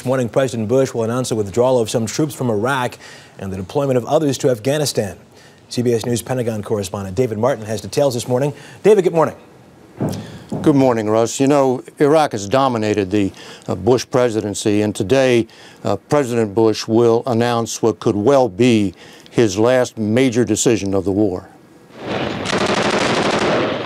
This morning, President Bush will announce the withdrawal of some troops from Iraq and the deployment of others to Afghanistan. CBS News Pentagon correspondent David Martin has details this morning. David, good morning. Good morning, Russ. You know, Iraq has dominated the uh, Bush presidency, and today uh, President Bush will announce what could well be his last major decision of the war.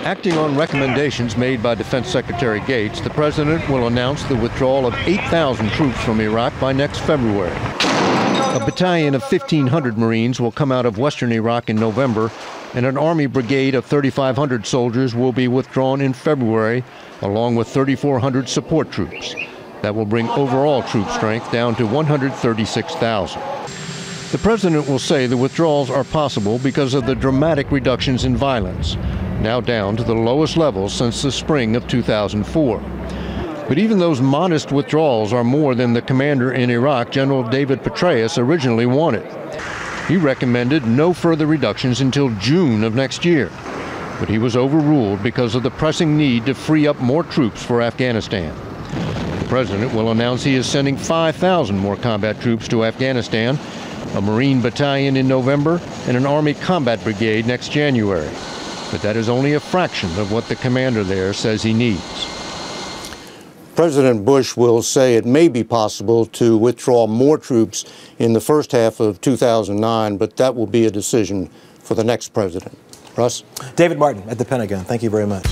Acting on recommendations made by Defense Secretary Gates, the president will announce the withdrawal of 8,000 troops from Iraq by next February. A battalion of 1,500 Marines will come out of western Iraq in November and an Army brigade of 3,500 soldiers will be withdrawn in February, along with 3,400 support troops. That will bring overall troop strength down to 136,000. The president will say the withdrawals are possible because of the dramatic reductions in violence, now down to the lowest levels since the spring of 2004. But even those modest withdrawals are more than the commander in Iraq, General David Petraeus, originally wanted. He recommended no further reductions until June of next year. But he was overruled because of the pressing need to free up more troops for Afghanistan. The president will announce he is sending 5,000 more combat troops to Afghanistan, a Marine battalion in November, and an Army combat brigade next January. But that is only a fraction of what the commander there says he needs. President Bush will say it may be possible to withdraw more troops in the first half of 2009, but that will be a decision for the next president. Russ? David Martin at the Pentagon, thank you very much.